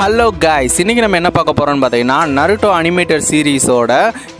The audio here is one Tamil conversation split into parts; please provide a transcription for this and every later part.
ஹலோ காய்ஸ் இன்றைக்கி நம்ம என்ன பார்க்க போகிறோம்னு பார்த்தீங்கன்னா நருட்டோ அனிமேட்டட் சீரிஸோட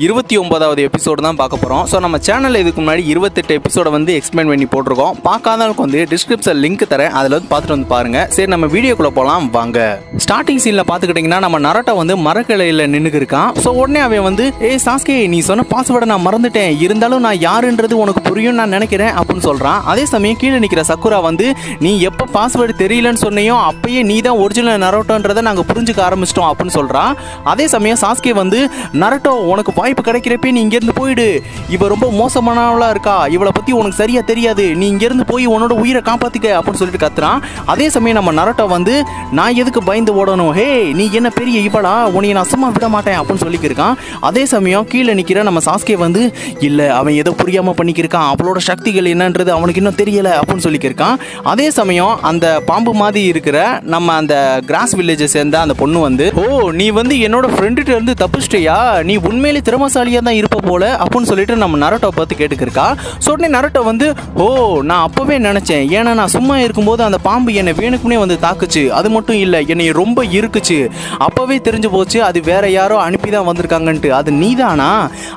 இருபத்தி ஒன்பதாவது எபிசோடு தான் பார்க்க போகிறோம் ஸோ நம்ம சேனலில் இதுக்கு முன்னாடி இருபத்தெட்டு எபிசோடை வந்து எக்ஸ்பிளைன் பண்ணி போட்டிருக்கோம். பார்க்காதவங்களுக்கு வந்து டிஸ்கிரிப்ஷன் லிங்க் தரேன். அதில் வந்து பார்த்துட்டு வந்து பாருங்க. சரி நம்ம வீடியோக்குள்ளே போகலாம் வாங்க. ஸ்டார்டிங் சீனில் பார்த்துக்கிட்டிங்கன்னா நம்ம நரட்டோ வந்து மரக்கிளையில் நின்றுக்கு இருக்கான். ஸோ உடனே அவன் வந்து ஏய் சாஸ்கே நீ சொன்ன பாஸ்வேர்டை நான் மறந்துட்டேன். இருந்தாலும் நான் யாருன்றது உனக்கு புரியும் நான் நினைக்கிறேன் அப்படின்னு சொல்கிறான் அதே சமயம் கீழே நிற்கிற சக்குரா வந்து நீ எப்போ பாஸ்வேர்டு தெரியலன்னு சொன்னையோ அப்பயே நீ தான் ஒரிஜினல் நரோட்டோன்றதை நாங்கள் புரிஞ்சுக்க ஆரம்பிச்சிட்டோம் அப்படின்னு சொல்கிறான் அதே சமயம் சாஸ்கே வந்து நரட்டோ உனக்கு வாய்ப்பு கிடைக்கிறப்பே நீ இங்கேருந்து போயிடு. இவ ரொம்ப மோசமானவளா இருக்கா. இவளை பற்றி உனக்கு சரியாக தெரியாது. நீ இங்கேருந்து போய் உன்னோட உயிரை காப்பாற்றிக்க அப்படின்னு சொல்லிட்டு கத்துறான். அதே சமயம் நம்ம நரட்டோ வந்து நான் எதுக்கு பயந்து ஓடணும்? ஹே நீ என்ன பெரிய இவளா? உன்னை நான் சும்மா விட மாட்டேன் அப்படின்னு சொல்லிக்கிருக்கான் அதே சமயம் கீழே நிற்கிற நம்ம சாஸ்கே வந்து இல்லை அவன் ஏதோ புரியாமல் பண்ணிக்கிருக்கான். அவளோட சக்திகள் என்னன்றது அவனுக்கு இன்னும் தெரியலை அப்படின்னு சொல்லிக்கிருக்கான் அதே சமயம் அந்த பாம்பு மாதிரி இருக்கிற நம்ம அந்த கிராஸ் வில்லேஜஸ் சேர்ந்த அந்த பொண்ணு வந்து ஓ நீ வந்து என்னோட ஃப்ரெண்டுகிட்ட இருந்து தப்பிச்சிட்டியா? நீ உண்மையிலே திறமசாலியாக தான் இருப்ப போல அப்படின்னு சொல்லிட்டு நம்ம நரட்டோ பார்த்து கேட்டுக்கிருக்கா. ஸோ உடனே நரட்டோ வந்து ஓ நான் அப்போவே நினச்சேன். ஏன்னா நான் சும்மா இருக்கும்போது அந்த பாம்பு என்னை வேணுக்குனே வந்து தாக்குச்சு. அது மட்டும் இல்லை என்னை ரொம்ப இருக்குச்சு அப்போவே தெரிஞ்சு போச்சு அது வேற யாரோ அனுப்பி தான் வந்திருக்காங்கன்ட்டு. அது நீதானா?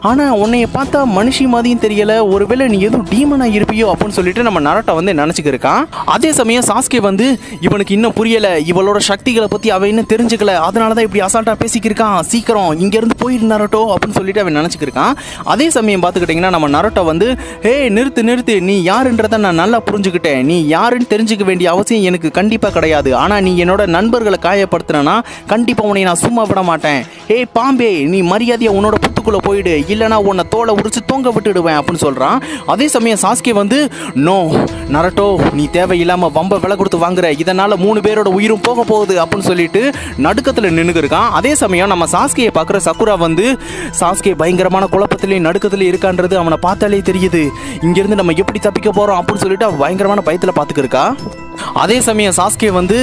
ஆனால் உன்னைய பார்த்தா மனுஷி மாதிரியும் தெரியல. ஒருவேளை நீ எதுவும் டீமனாக இருப்பியோ? அப்படின்னு சொல்லிட்டு நம்ம நரட்டை வந்து நினச்சிக்கிருக்கான் அதே சமயம் சாஸ்கே வந்து இவனுக்கு இன்னும் புரியலை. இவளோட சக்திகளை பற்றி அவன் இன்னும் தெரிஞ்சுக்கல. அதனால தான் இப்படி அசால்ட்டாக பேசிக்கிருக்கான். சீக்கிரம் இங்கேருந்து போயிடு நரட்டோ அப்படின்னு சொல்லிட்டு அவன் நினச்சிக்கிருக்கான். அதே சமயம் பார்த்துக்கிட்டிங்கன்னா நம்ம நரட்டோ வந்து ஹே நிறுத்து நிறுத்து. நீ யாருன்றதை நான் நல்லா புரிஞ்சுக்கிட்டேன். நீ யாருன்னு தெரிஞ்சுக்க வேண்டிய அவசியம் எனக்கு கண்டிப்பாக கிடையாது. ஆனால் நீ என்னோட நண்பர்களை காயப்படுத்தினா கண்டிப்பாக உன்னை நான் சும்மா விட மாட்டேன். ஏய் பாம்பே நீ மரியாதையை உன்னோட புத்துக்குள்ளே போயிடு. இல்லைனா உன்னை தோலை உரிச்சு தொங்க விட்டுடுவேன் அப்படின்னு சொல்கிறான் அதே சமயம் சாஸ்கே வந்து நோ நரட்டோ நீ தேவையில்லாமல் வம்ப விலை கொடுத்து வாங்குற. இதனால் மூணு பேரோட உயிரும் போக போகுது அப்படின்னு சொல்லிட்டு நடுக்கத்தில் நின்று இருக்கான் அதே சமயம் நம்ம சாஸ்கியை பார்க்குற சக்குரா வந்து சாஸ்கே பயங்கரமான குழப்பத்திலையும் நடுக்கத்திலையும் இருக்கான்றது அவனை பார்த்தாலே தெரியுது. இங்கேருந்து நம்ம எப்படி தப்பிக்க போகிறோம் அப்படின்னு சொல்லிட்டு அவன் பயங்கரமான பயத்தில் பார்த்துக்கிருக்கா. அதே சமயம் சாஸ்கே வந்து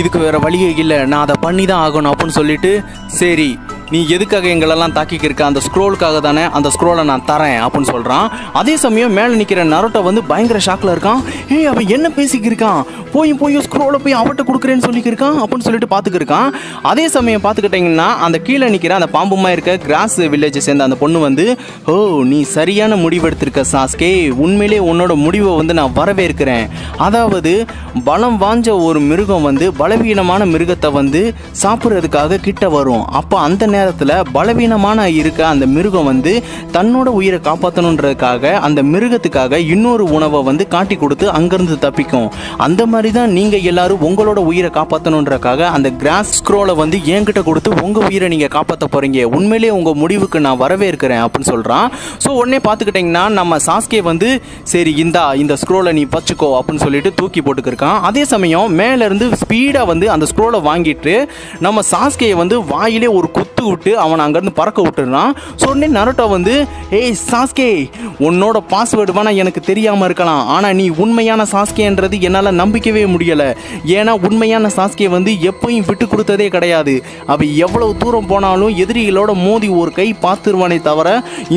இதுக்கு வேற வழியே இல்லை. நான் அதை பண்ணி தான் ஆகணும் அப்படின்னு சொல்லிட்டு சரி நீ எதுக்காக எங்களெல்லாம் தாக்கிக்கு இருக்க அந்த ஸ்க்ரோலுக்காக தானே? அந்த ஸ்க்ரோலை நான் தரேன் அப்படின்னு சொல்கிறான் அதே சமயம் மேலே நிற்கிற நரோட்டோ வந்து பயங்கர ஷாக்கில் இருக்கான். ஏய் அவன் என்ன பேசிக்கிருக்கான்? இருக்கான் போய் போய் ஸ்க்ரோலை போய் அவட்ட கொடுக்குறேன்னு சொல்லிக்கிருக்கான் அப்படின்னு சொல்லிட்டு பார்த்துக்கிருக்கான். அதே சமயம் பார்த்துக்கிட்டிங்கன்னா அந்த கீழே நிற்கிற அந்த பாம்புமா இருக்க கிராஸ் வில்லேஜை சேர்ந்த அந்த பொண்ணு வந்து ஓ நீ சரியான முடிவு எடுத்திருக்க சாஸ்கே. உண்மையிலே உன்னோட முடிவை வந்து நான் வரவேற்கிறேன். அதாவது பலம் வாஞ்ச ஒரு மிருகம் வந்து பலவீனமான மிருகத்தை வந்து சாப்பிட்றதுக்காக கிட்ட வரும். அப்போ அந்த நேரம் நேரத்தில் பலவீனமான இருக்க அந்த மிருகம் வந்து தன்னோட உயிரை காப்பாற்றணுன்றதுக்காக அந்த மிருகத்துக்காக இன்னொரு உணவை வந்து காட்டி கொடுத்து அங்கேருந்து தப்பிக்கும். அந்த மாதிரி தான் நீங்கள் எல்லாரும் உங்களோட உயிரை காப்பாற்றணுன்றக்காக அந்த கிராஸ் ஸ்க்ரோலை வந்து என்கிட்ட கொடுத்து உங்கள் உயிரை நீங்கள் காப்பாற்ற போகிறீங்க உண்மையிலேயே உங்கள் முடிவுக்கு நான் வரவேற்கிறேன் அப்படின்னு சொல்கிறான் ஸோ உடனே பார்த்துக்கிட்டிங்கன்னா நம்ம சாஸ்கே வந்து சரி இந்தா இந்த ஸ்க்ரோலை நீ வச்சுக்கோ அப்படின்னு சொல்லிட்டு தூக்கி போட்டுக்கிருக்கான். அதே சமயம் மேலேருந்து ஸ்பீடாக வந்து அந்த ஸ்க்ரோலை வாங்கிட்டு நம்ம சாஸ்கேயை வந்து வாயிலே ஒரு குத்து விட்டு அவனை அங்கேருந்து பறக்க விட்டுறான். சொன்னே நரட்டோ வந்து ஏய் சாஸ்கே உன்னோட பாஸ்வேர்டு வேணா எனக்கு தெரியாமல் இருக்கலாம். ஆனால் நீ உண்மையான சாஸ்கேன்றது என்னால் நம்பிக்கவே முடியலை. ஏன்னா உண்மையான சாஸ்கே வந்து எப்பயும் விட்டு கொடுத்ததே கிடையாது. அவன் எவ்வளவு தூரம் போனாலும் எதிரிகளோட மோதி ஒரு கை பார்த்துருவானே தவிர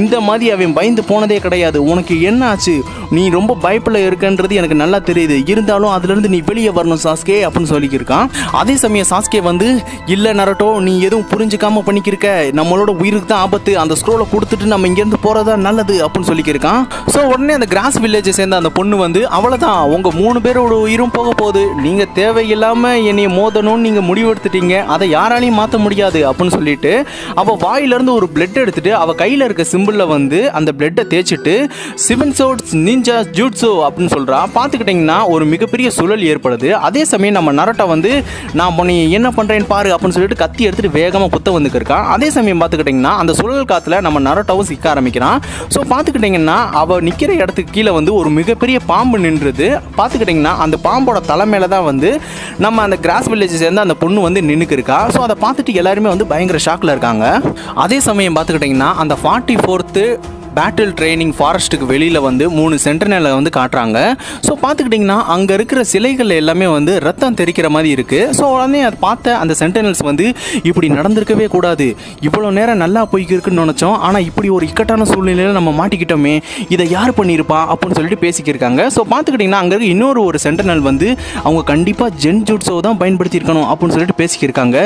இந்த மாதிரி அவன் பயந்து போனதே கிடையாது. உனக்கு என்ன ஆச்சு? நீ ரொம்ப பயப்பில் இருக்கன்றது எனக்கு நல்லா தெரியுது. இருந்தாலும் அதுலேருந்து நீ வெளியே வரணும் சாஸ்கே அப்படின்னு சொல்லிக்கிருக்கான். அதே சமயம் சாஸ்கே வந்து இல்லை நரட்டோ நீ எதுவும் புரிஞ்சுக்காம பண்ணிக்கிருக்க. நம்மளோட உயிருக்கு தான் ஆபத்து. அந்த ஸ்க்ரோலை கொடுத்துட்டு நம்ம இங்கேருந்து போகிறதா நல்லது அப்படின்னு சொல்லிக்கிருக்கான். ஸோ உடனே அந்த கிராஸ் வில்லேஜை சேர்ந்த அந்த பொண்ணு வந்து அவ்வளோதான் உங்கள் மூணு பேரோட உயிரும் போக போகுது. நீங்கள் தேவையில்லாமல் என்னைய மோதணும்னு நீங்கள் முடிவெடுத்துட்டீங்க. அதை யாராலையும் மாற்ற முடியாது. அப்படின்னு சொல்லிட்டு அவள் வாயிலிருந்து ஒரு பிளட் எடுத்துட்டு அவள் கையில் இருக்க சிம்பிளில் வந்து அந்த பிளட்டை தேய்ச்சிட்டு சிவன் சோட்ஸ் நிஞ்சா ஜூட்ஸோ அப்படின்னு சொல்கிறா பார்த்துக்கிட்டிங்கன்னா ஒரு மிகப்பெரிய சுழல் ஏற்படுது. அதே சமயம் நம்ம நரட்டை வந்து நான் உன்னை என்ன பண்ணுறேன்னு பாரு அப்படின்னு சொல்லிட்டு கத்தி எடுத்துட்டு வேகமாக குத்த இருக்கான். அதே சமயம் பார்த்துக்கிட்டிங்கன்னா அந்த சுழல் காற்றுல நம்ம நரட்டாவும் சிக்க ஆரம்பிக்கிறான். ஸோ பார்த்துக்கிட்டிங்கன்னா அவள் நிற்கிற இடத்துக்கு கீழே வந்து ஒரு மிகப்பெரிய பாம்பு நின்றுது. பார்த்துக்கிட்டிங்கன்னா அந்த பாம்போட தலை மேலே தான் வந்து நம்ம அந்த கிராஸ் வில்லேஜ் சேர்ந்து அந்த பொண்ணு வந்து நின்றுக்கு இருக்கா. ஸோ அதை பார்த்துட்டு எல்லாருமே வந்து பயங்கர ஷாக்கில் இருக்காங்க. அதே சமயம் பார்த்துக்கிட்டிங்கன்னா அந்த ஃபார்ட்டி ஃபோர்த்து பேட்டில் ட்ரைனிங் ஃபாரஸ்ட்டுக்கு வெளியில் வந்து மூணு சென்டர்னலை வந்து காட்டுறாங்க. ஸோ பார்த்துக்கிட்டிங்கன்னா அங்கே இருக்கிற சிலைகள் எல்லாமே வந்து ரத்தம் தெரிக்கிற மாதிரி இருக்குது ஸோ உடனே அதை பார்த்த அந்த சென்டர்னல்ஸ் வந்து இப்படி நடந்திருக்கவே கூடாது. இவ்வளோ நேரம் நல்லா போய்க்கிருக்குன்னு நினச்சோம். ஆனால் இப்படி ஒரு இக்கட்டான சூழ்நிலையில் நம்ம மாட்டிக்கிட்டோமே. இதை யார் பண்ணியிருப்பா? அப்படின்னு சொல்லிட்டு பேசிக்கிருக்காங்க. ஸோ பார்த்துக்கிட்டிங்கன்னா அங்கே இருக்க இன்னொரு ஒரு சென்டர்னல் வந்து அவங்க கண்டிப்பாக ஜென் ஜூட்ஸோ தான் பயன்படுத்தியிருக்கணும் அப்படின்னு சொல்லிட்டு பேசிக்கிருக்காங்க.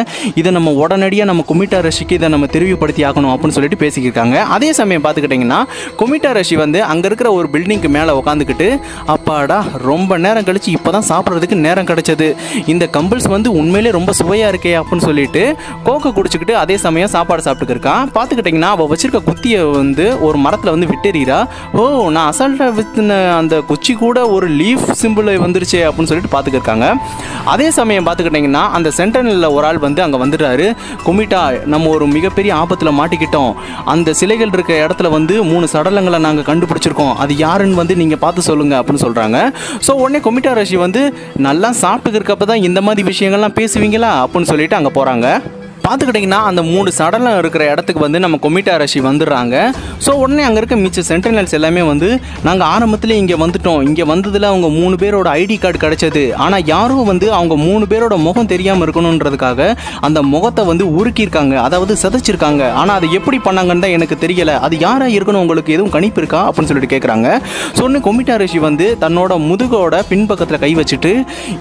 இதை நம்ம உடனடியாக நம்ம குமிட்டா ரஷிக்கு இதை நம்ம தெரிவுபடுத்தி ஆகணும் அப்படின்னு சொல்லிட்டு பேசிக்கிருக்காங்க. அதே சமயம் பார்த்துக்கிட்டிங்கன்னா குமிட்டா ரஷி வந்து அங்கே இருக்கிற ஒரு பில்டிங்க்கு மேலே உட்காந்துக்கிட்டு அப்பாடா ரொம்ப நேரம் கழிச்சு இப்போ தான் சாப்பிட்றதுக்கு நேரம் கிடைச்சது. இந்த கம்பிள்ஸ் வந்து உண்மையிலே ரொம்ப சுவையாக இருக்கே அப்படின்னு சொல்லிட்டு கோக்கை குடிச்சிக்கிட்டு அதே சமயம் சாப்பாடு சாப்பிட்டுக்கிருக்கான் பார்த்துக்கிட்டிங்கன்னா அவள் வச்சிருக்க குத்தியை வந்து ஒரு மரத்தில் வந்து விட்டுறீரா ஓ நான் அசால்ட்டாக வித்துன அந்த குச்சி கூட ஒரு லீஃப் சிம்பிள் வந்துருச்சு அப்படின்னு சொல்லிட்டு பார்த்துக்கிருக்காங்க அதே சமயம் பார்த்துக்கிட்டிங்கன்னா அந்த சென்டர்னில் ஒரு ஆள் வந்து அங்கே வந்துடுறாரு. குமிட்டா நம்ம ஒரு மிகப்பெரிய ஆபத்தில் மாட்டிக்கிட்டோம். அந்த சிலைகள் இருக்க இடத்துல வந்து மூணு சடலங்களை நாங்கள் கண்டுபிடிச்சிருக்கோம். அது யாருன்னு வந்து நீங்கள் பார்த்து சொல்லுங்க அப்படின்னு சொல்கிறாங்க ஸோ உடனே கொமிட்டா ரஷி வந்து நல்லா சாப்பிட்டுக்கிறக்கப்ப தான் இந்த மாதிரி விஷயங்கள்லாம் பேசுவீங்களா? அப்படின்னு சொல்லிட்டு அங்கே போகிறாங்க பார்த்துக்கிட்டிங்கன்னா அந்த மூணு சடலம் இருக்கிற இடத்துக்கு வந்து நம்ம கொமிட்டா ரஷி வந்துடுறாங்க. ஸோ உடனே அங்கே இருக்க மிச்ச சென்டினல்ஸ் எல்லாமே வந்து நாங்கள் ஆரம்பத்தில் இங்கே வந்துட்டோம். இங்கே வந்ததில் அவங்க மூணு பேரோட ஐடி கார்டு கிடச்சது. ஆனால் யாரும் வந்து அவங்க மூணு பேரோட முகம் தெரியாமல் இருக்கணுன்றதுக்காக அந்த முகத்தை வந்து உருக்கியிருக்காங்க. அதாவது சிதைச்சிருக்காங்க. ஆனால் அதை எப்படி பண்ணாங்கன்னு தான் எனக்கு தெரியல. அது யாராக இருக்கணும்? உங்களுக்கு எதுவும் கணிப்பு இருக்கா? அப்படின்னு சொல்லிட்டு கேட்குறாங்க சொன்னு கொமிட்டா ரிஷி வந்து தன்னோட முதுகோட பின்பக்கத்தில் கை வச்சுட்டு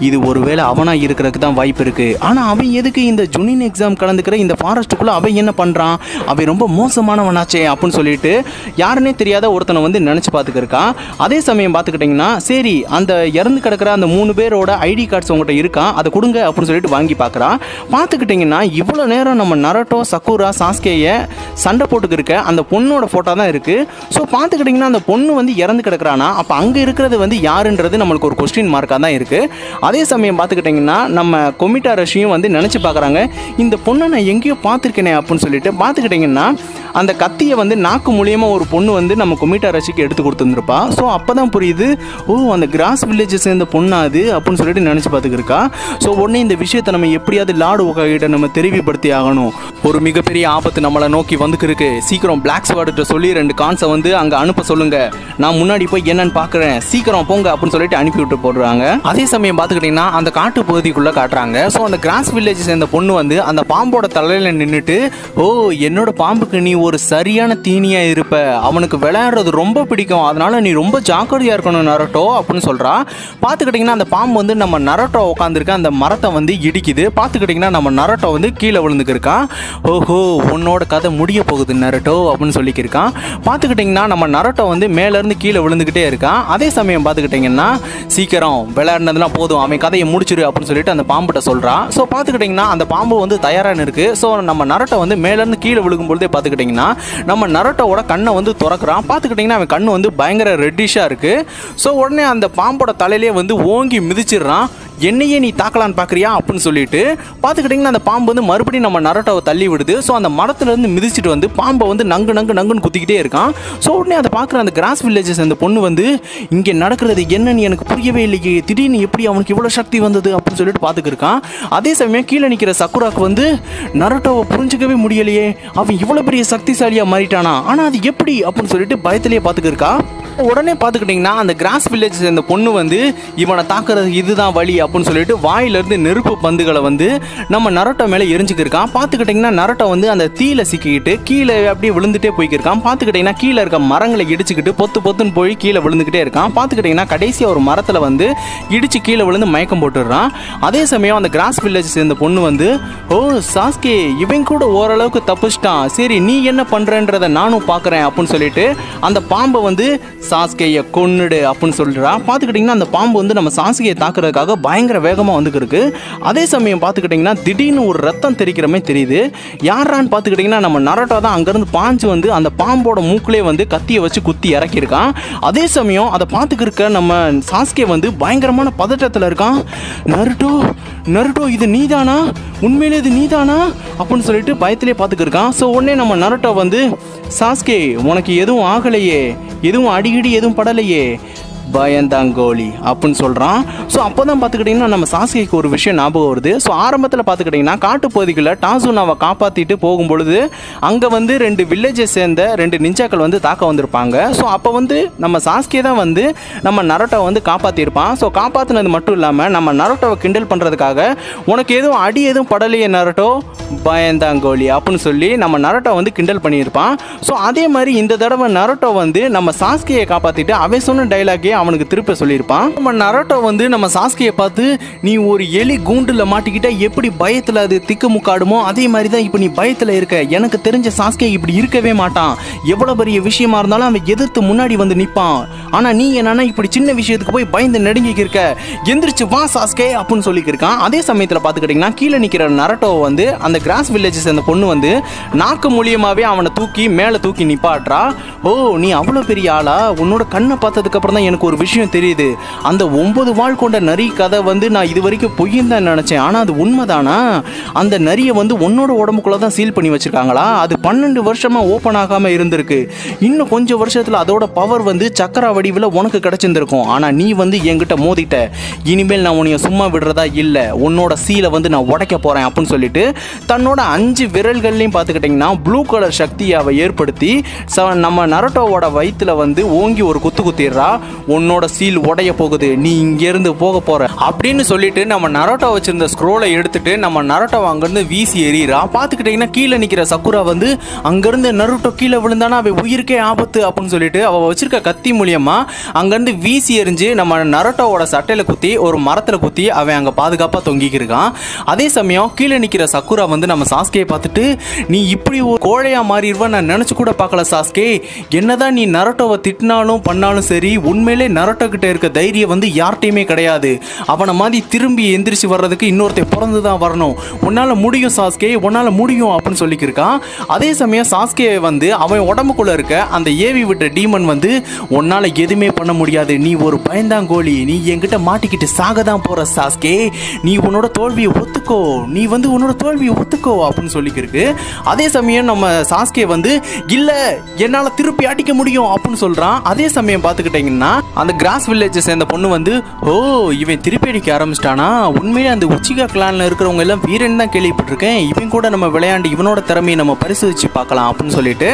இது ஒருவேளை அவனாக இருக்கிறதுக்கு தான் வாய்ப்பு இருக்குது ஆனால் அவன் எதுக்கு இந்த ஜுனின் எக்ஸாம் கலந்துக்கிற இந்த ஃபாரஸ்ட்டுக்குள்ளே அவன் என்ன பண்ணுறான் அவன் ரொம்ப மோசமானவனாச்சே அப்படின்னு சொல்லிட்டு யாருன்னே தெரியாத ஒருத்தனை வந்து நினச்சி பார்த்துக்கிருக்கான் அதே சமயம் பார்த்துக்கிட்டிங்கன்னா சரி அந்த இறந்து கிடக்கிற அந்த மூணு பேரோட ஐடி கார்ட்ஸ் உங்கள்கிட்ட இருக்கான் அதை கொடுங்க அப்படின்னு சொல்லிட்டு வாங்கி பார்க்குறான் பார்த்துக்கிட்டிங்கன்னா இவ்வளோ நேரம் நம்ம நரட்டோ சக்குரா சாஸ்கேயை சண்டை போட்டுக்கிருக்க அந்த பொண்ணோட ஃபோட்டோ தான் இருக்குது ஸோ பார்த்துக்கிட்டிங்கன்னா அந்த பொண்ணு வந்து இறந்து கிடக்குறானா? அப்போ அங்கே இருக்கிறது வந்து யாருன்றது நம்மளுக்கு ஒரு கொஸ்டின் மார்க்காக தான் இருக்குது அதே சமயம் பார்த்துக்கிட்டிங்கன்னா நம்ம கொமிட்டா ரஷியும் வந்து நினச்சி பார்க்குறாங்க. இந்த பொண்ணை நான் எங்கேயோ பார்த்துருக்கேனே அப்படின்னு சொல்லிட்டு பார்த்துக்கிட்டிங்கன்னா அந்த கத்தியை வந்து நாக்கு மூலியமாக ஒரு பொண்ணு வந்து நம்ம குமிட்டா ரசிக்கு எடுத்து கொடுத்துருந்துருப்பா. ஸோ அப்போ தான் புரியுது ஓ அந்த கிராஸ் வில்லேஜை சேர்ந்த பொண்ணா அது அப்படின்னு சொல்லிட்டு நினச்சி பார்த்துக்கிருக்கா. ஸோ உடனே இந்த விஷயத்தை நம்ம எப்படியாவது லார்டு ஒகாகிட்ட நம்ம தெரிவிப்படுத்தி ஆகணும். ஒரு மிகப்பெரிய ஆபத்து நம்மளை நோக்கி வந்துக்கிருக்கு. சீக்கிரம் பிளாக் ஸ்வார்ட்ட சொல்லி ரெண்டு கான்ஸை வந்து அங்கே அனுப்ப சொல்லுங்கள் நான் முன்னாடி போய் என்னன்னு பார்க்குறேன் சீக்கிரம் போங்க அப்படின்னு சொல்லிட்டு அனுப்பி விட்டு போடுறாங்க. அதே சமயம் பார்த்துக்கிட்டிங்கன்னா அந்த காட்டு பகுதிக்குள்ளே காட்டுறாங்க. ஸோ அந்த கிராஸ் வில்லேஜ் சேர்ந்த பொண்ணு வந்து அந்த பாம்பு பாம்போட தலையில் நின்றுட்டு ஓ என்னோட பாம்புக்கு நீ ஒரு சரியான தீனியாக இருப்ப. அவனுக்கு விளையாடுறது ரொம்ப பிடிக்கும். அதனால் நீ ரொம்ப ஜாக்கிரதையாக இருக்கணும் நரட்டோ அப்படின்னு சொல்கிறான் பார்த்துக்கிட்டிங்கன்னா அந்த பாம்பு வந்து நம்ம நரட்டோ உட்காந்துருக்க அந்த மரத்தை வந்து இடிக்குது. பார்த்துக்கிட்டிங்கன்னா நம்ம நரட்டோ வந்து கீழே விழுந்துக்கிருக்கான் ஓஹோ உன்னோட கதை முடிய போகுது நரட்டோ அப்படின்னு சொல்லிக்கிருக்கான் பார்த்துக்கிட்டிங்கன்னா நம்ம நரட்டோ வந்து மேலேருந்து கீழே விழுந்துக்கிட்டே இருக்கான் அதே சமயம் பார்த்துக்கிட்டிங்கன்னா சீக்கிரம் விளையாடினதுலாம் போதும். அவன் கதையை முடிச்சிரு அப்படின்னு சொல்லிட்டு அந்த பாம்புகிட்ட சொல்கிறான் ஸோ பார்த்துக்கிட்டிங்கன்னா அந்த பாம்பு வந்து தயாராக பேட்டர்ன் இருக்குது ஸோ நம்ம நரட்டை வந்து மேலேருந்து கீழே விழுகும்பொழுதே பார்த்துக்கிட்டிங்கன்னா நம்ம நரட்டோட கண்ணை வந்து திறக்கிறான். பார்த்துக்கிட்டிங்கன்னா அவன் கண் வந்து பயங்கர ரெட்டிஷாக இருக்குது ஸோ உடனே அந்த பாம்போட தலையிலே வந்து ஓங்கி மிதிச்சிடுறான். என்னையே நீ தாக்கலான்னு பார்க்குறியா அப்படின்னு சொல்லிட்டு பார்த்துக்கிட்டிங்கன்னா அந்த பாம்பு வந்து மறுபடியும் நம்ம நரட்டாவை தள்ளி விடுது. ஸோ அந்த மரத்துலேருந்து மிதிச்சிட்டு வந்து பாம்பை வந்து நங்கு நங்கு நங்குன்னு குத்திக்கிட்டே இருக்கான். ஸோ உடனே அதை பார்க்குற அந்த கிராஸ் வில்லேஜஸ் அந்த பொண்ணு வந்து இங்கே நடக்கிறது என்னன்னு எனக்கு புரியவே இல்லையே. திடீர்னு எப்படி அவனுக்கு இவ்வளோ சக்தி வந்தது? அப்படின்னு சொல்லிட்டு பார்த்துக்கிருக்கான் அதே சமயம் கீழே நிற்கிற சக்குராக்கு வந்து நரட்டோவை புரிஞ்சுக்கவே முடியலையே. அவன் இவ்வளோ பெரிய சக்திசாலியாக மாறிட்டானா? ஆனால் அது எப்படி? அப்படின்னு சொல்லிட்டு பயத்திலேயே பார்த்துக்கிருக்கா உடனே பார்த்துக்கிட்டிங்கன்னா அந்த கிராஸ் வில்லேஜ் சேர்ந்த பொண்ணு வந்து இவனை தாக்குறது இதுதான் வழி அப்படின்னு சொல்லிட்டு வாயிலிருந்து நெருப்பு பந்துகளை வந்து நம்ம நரட்டோ மேலே எரிஞ்சுக்கிருக்கான் பார்த்துக்கிட்டிங்கன்னா நரட்டோ வந்து அந்த தீயில சிக்கிக்கிட்டு கீழே அப்படியே விழுந்துட்டே போய்க்கிருக்கான். பார்த்துக்கிட்டிங்கன்னா கீழே இருக்க மரங்களை இடிச்சுக்கிட்டு பொத்து பொத்துன்னு போய் கீழே விழுந்துக்கிட்டே இருக்கான். பார்த்துக்கிட்டிங்கன்னா கடைசியாக ஒரு மரத்தில் வந்து இடிச்சு கீழே விழுந்து மயக்கம் போட்டுடுறான். அதே சமயம் அந்த கிராஸ் வில்லேஜ் சேர்ந்த பொண்ணு வந்து ஓ சாஸ்கே இவன் கூட ஓரளவுக்கு தப்பிச்சிட்டான். சரி நீ என்ன பண்ணுறன்றதை நானும் பார்க்குறேன் அப்படின்னு சொல்லிட்டு அந்த பாம்பை வந்து சாஸ்கேயை கொன்னுடு அப்படின்னு சொல்கிறான் பார்த்துக்கிட்டிங்கன்னா அந்த பாம்பு வந்து நம்ம சாஸ்கையை தாக்குறதுக்காக பயங்கர வேகமாக வந்துக்கிருக்கு. அதே சமயம் பார்த்துக்கிட்டிங்கன்னா திடீர்னு ஒரு ரத்தம் தெரிக்கிற மாதிரி தெரியுது. யாரான்னு பார்த்துக்கிட்டிங்கன்னா நம்ம நரட்டோ தான் அங்கேருந்து பாஞ்சு வந்து அந்த பாம்போட மூக்கிலே வந்து கத்தியை வச்சு குத்தி இறக்கியிருக்கான். அதே சமயம் அதை பார்த்துக்கிருக்க நம்ம சாஸ்கே வந்து பயங்கரமான பதட்டத்தில் இருக்கான். நருட்டோ நருட்டோ இது நீதானா? உண்மையிலே இது நீதானா? அப்படின்னு சொல்லிட்டு பயத்திலே பார்த்துக்கிருக்கான். ஸோ உடனே நம்ம நருட்டோ வந்து சாஸ்கே உனக்கு எதுவும் ஆகலையே. எதுவும் அடி அடிக்கடி எதுவும் படலையே. பயந்தாங்கோலி அப்படின்னு சொல்கிறான் ஸோ அப்போ தான் பார்த்துக்கிட்டிங்கன்னா நம்ம சாஸ்கேக்கு ஒரு விஷயம் ஞாபகம் வருது. ஸோ ஆரம்பத்தில் பார்த்துக்கிட்டிங்கன்னா காட்டுப்பகுதிகளில் டாசுனாவை காப்பாற்றிட்டு போகும்பொழுது அங்கே வந்து ரெண்டு வில்லேஜை சேர்ந்த ரெண்டு நிஞ்சாக்கள் வந்து தாக்க வந்திருப்பாங்க. ஸோ அப்போ வந்து நம்ம சாஸ்கே தான் வந்து நம்ம நரோட்டோவை வந்து காப்பாற்றிருப்பான் ஸோ காப்பாற்றினது மட்டும் இல்லாமல் நம்ம நரோட்டோவை கிண்டல் பண்ணுறதுக்காக உனக்கு எதுவும் அடி எதுவும் படலையே நரோட்டோ? பயந்தாங்கோலி அப்படின்னு சொல்லி நம்ம நரோட்டோ வந்து கிண்டல் பண்ணியிருப்பான். ஸோ அதே மாதிரி இந்த தடவை நரோட்டோ வந்து நம்ம சாஸ்கியை காப்பாற்றிட்டு அவன் சொன்ன டைலாகே அவனுக்கு திருப்ப சொல்லியிருப்பான். நம்ம நரோட்டோ வந்து நம்ம சாஸ்கியை பார்த்து நீ ஒரு எலி கூண்டுல மாட்டிக்கிட்ட எப்படி பயத்தில் அது திக்கு முக்காடுமோ அதே மாதிரி தான் இப்போ நீ பயத்தில் இருக்க. எனக்கு தெரிஞ்ச சாஸ்கே இப்படி இருக்கவே மாட்டான். எவ்வளோ பெரிய விஷயமா இருந்தாலும் அவன் எதிர்த்து முன்னாடி வந்து நிற்பான். ஆனால் நீ என்னன்னா இப்படி சின்ன விஷயத்துக்கு போய் பயந்து நடுங்கிக்கு இருக்க. எந்திரிச்சு வா சாஸ்கே அப்படின்னு சொல்லிக்கிருக்கான். அதே சமயத்தில் பார்த்துக்கிட்டிங்கன்னா கீழே நிற்கிற நரட்டோ வந்து அந்த கிராஸ் வில்லேஜ் சேர்ந்த பொண்ணு வந்து நாக்கு மூலியமாகவே அவனை தூக்கி மேலே தூக்கி நிப்பாட்டுறா ஓ நீ அவ்வளோ பெரிய ஆளா? உன்னோட கண்ணை பார்த்ததுக்கு அப்புறம் தான் எனக்கு ஒரு விஷயம் தெரியுது. அந்த ஒன்பது வாழ் கொண்ட நரி கதை வந்து நான் இது வரைக்கும் பொய்யும் தான் நினச்சேன். ஆனால் அது உண்மைதானா? அந்த நரியை வந்து உன்னோட உடம்புக்குள்ளே தான் சீல் பண்ணி வச்சுருக்காங்களா? அது பன்னெண்டு வருஷமாக ஓப்பன் ஆகாமல் இருந்திருக்கு. இன்னும் கொஞ்சம் வருஷத்தில் அதோட பவர் வந்து சக்கர வடிவில் உனக்கு கிடச்சிருந்துருக்கும். ஆனால் நீ வந்து என்கிட்ட மோதிட்ட இனிமேல் நான் உன்னைய சும்மா விடுறதா இல்லை. உன்னோட சீலை வந்து நான் உடைக்க போகிறேன் அப்படின்னு சொல்லிட்டு தன்னோட அஞ்சு விரல்கள்லையும் பார்த்துக்கிட்டிங்கன்னா ப்ளூ கலர் சக்தியை அவள் ஏற்படுத்தி ச நம்ம நரட்டோவோட வயிற்றுல வந்து ஓங்கி ஒரு குத்து குத்திடுறா. உன்னோட சீல் உடைய போகுது. நீ இங்கேருந்து போக போற. அப்படின்னு சொல்லிட்டு நம்ம நரோட்டா வச்சிருந்த ஸ்க்ரோலை எடுத்துட்டு நம்ம நரோட்டோ அங்கேருந்து வீசி எறிகிறா பார்த்துக்கிட்டிங்கன்னா கீழே நிற்கிற சக்குரா வந்து அங்கேருந்து நருட்டோ கீழே விழுந்தானா அவள் உயிருக்கே ஆபத்து அப்படின்னு சொல்லிட்டு அவள் வச்சிருக்க கத்தி மூலியமாக அங்கேருந்து வீசி எறிஞ்சு நம்ம நரோட்டோவோட சட்டையில் குத்தி ஒரு மரத்தில் குத்தி அவன் அங்கே பாதுகாப்பாக தொங்கிக்கிருக்கான் அதே சமயம் கீழே நிற்கிற சக்குரா வந்து நம்ம சாஸ்கையை பார்த்துட்டு நீ இப்படி ஒரு கோழையாக மாறிடுவ நான் நினச்சி கூட பார்க்கல சாஸ்கே. என்னதான் நீ நரட்டோவை திட்டினாலும் பண்ணாலும் சரி உண்மையிலே நரட்டோ கிட்ட இருக்க தைரியம் வந்து யார்கிட்டையுமே கிடையாது. அவனை மாதிரி திரும்பி எந்திரிச்சு வர்றதுக்கு இன்னொருத்தன் பிறந்து தான் வரணும். உன்னால் முடியும் சாஸ்கே உன்னால் முடியும் அப்படின்னு சொல்லிக்கிருக்கான் அதே சமயம் சாஸ்கே வந்து அவன் உடம்புக்குள்ளே இருக்க அந்த ஏவி விட்ட டீமன் வந்து உன்னால் எதுவுமே பண்ண முடியாது. நீ ஒரு பயந்தாங்கோலி நீ என்கிட்ட மாட்டிக்கிட்டு சாக தான் போகிற சாஸ்கே. நீ உன்னோட தோல்வியை ஒத்துக்கோ. நீ வந்து உன்னோட தோல்வியை ஒத்துக்கோ அப்படின்னு சொல்லிக்கிருக்கு. அதே சமயம் நம்ம சாஸ்கே வந்து இல்லை என்னால் திருப்பி அடிக்க முடியும் அப்படின்னு சொல்கிறான் அதே சமயம் பார்த்துக்கிட்டிங்கன்னா அந்த கிராஸ் வில்லேஜை சேர்ந்த பொண்ணு வந்து ஓ இவன் திருப்பி அடிக்க ஆரம்பிச்சிட்டானா? உண்மையிலே அந்த உச்சிகா கிளானில் இருக்கிறவங்க எல்லாம் வீரன் தான் கேள்விப்பட்டிருக்கேன். இவன் கூட நம்ம விளையாண்டு இவனோட திறமையை நம்ம பரிசோதிச்சு பார்க்கலாம் அப்படின்னு சொல்லிட்டு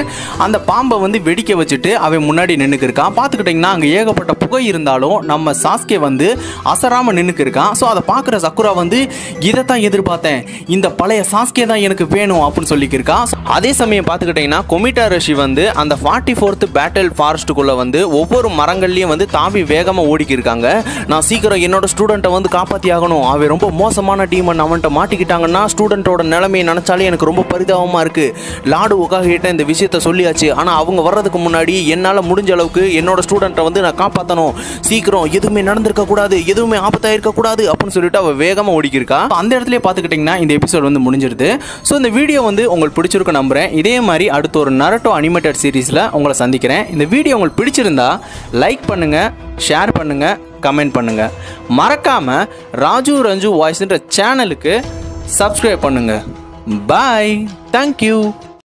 அந்த பாம்பை வந்து வெடிக்க வச்சுட்டு அவன் முன்னாடி நின்றுக்கு இருக்கான். பார்த்துக்கிட்டிங்கன்னா அங்கே ஏகப்பட்ட புகை இருந்தாலும் நம்ம சாஸ்கே வந்து அசராமல் நின்றுக்கு இருக்கான். ஸோ அதை பார்க்குற சக்குரா வந்து இதைத்தான் எதிர்பார்த்தேன். இந்த பழைய சாஸ்கே தான் எனக்கு வேணும் அப்படின்னு சொல்லிக்கிருக்கான் அதே சமயம் பார்த்துக்கிட்டிங்கன்னா கொமிட்டா ரஷி வந்து அந்த ஃபார்ட்டி ஃபோர்த்து பேட்டில் ஃபாரஸ்ட்டுக்குள்ளே வந்து ஒவ்வொரு மரங்கள்லேயும் வந்து தாவி வேகமாக ஓடிக்கி இருக்காங்க நான் சீக்கிரம் என்னோட ஸ்டூடெண்ட்டை வந்து காப்பாற்றி ஆகணும் அவன் ரொம்ப மோசமான டீமன் அவன்கிட்ட மாட்டிக்கிட்டாங்கன்னா ஸ்டூடெண்ட்டோட நிலைமையை நினச்சாலே எனக்கு ரொம்ப பரிதாபமாக இருக்குது லாடு உக்காகிட்ட இந்த விஷயத்த சொல்லியாச்சு. ஆனால் அவங்க வர்றதுக்கு முன்னாடி என்னால் முடிஞ்ச அளவுக்கு என்னோட ஸ்டூடெண்ட்டை வந்து நான் காப்பாற்றணும் சீக்கிரம் எதுவுமே நடந்திருக்கக்கூடாது எதுவுமே ஆபத்தாக இருக்கக்கூடாது அப்படின்னு சொல்லிட்டு அவள் வேகமாக ஓடிக்கிருக்கா அந்த இடத்துல பார்த்துக்கிட்டிங்கன்னா இந்த எபிசோட் வந்து முடிஞ்சிருது. ஸோ இந்த வீடியோ வந்து உங்களுக்கு பிடிச்சிருக்க நம்புகிறேன் இதே மாதிரி அடுத்த ஒரு நரட்டோ அனிமேட்டட் சீரீஸில் உங்களை சந்திக்கிறேன். இந்த வீடியோ உங்களுக்கு பிடிச்சிருந்தா லைக் பண்ணுங்கள் ஷேர் பண்ணுங்கள் கமெண்ட் பண்ணுங்கள் மறக்காமல் ராஜு ரஞ்சு வாய்ஸ்ன்ற சேனலுக்கு சப்ஸ்கிரைப் பண்ணுங்கள் பாய் தேங்க்யூ